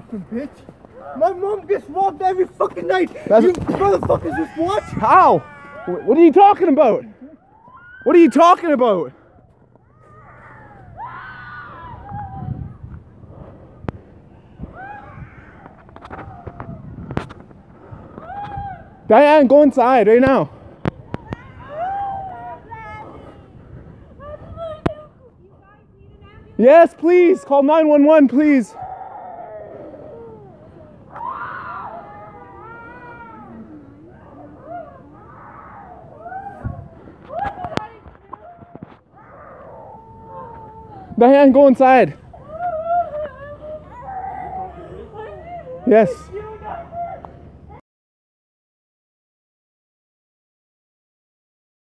fucking bitch. My mom gets robbed every fucking night. That's- you motherfuckers just watch. How? What are you talking about? What are you talking about? Diane, go inside right now. Yes, please. Call 911, please. Diane, go inside. Yes.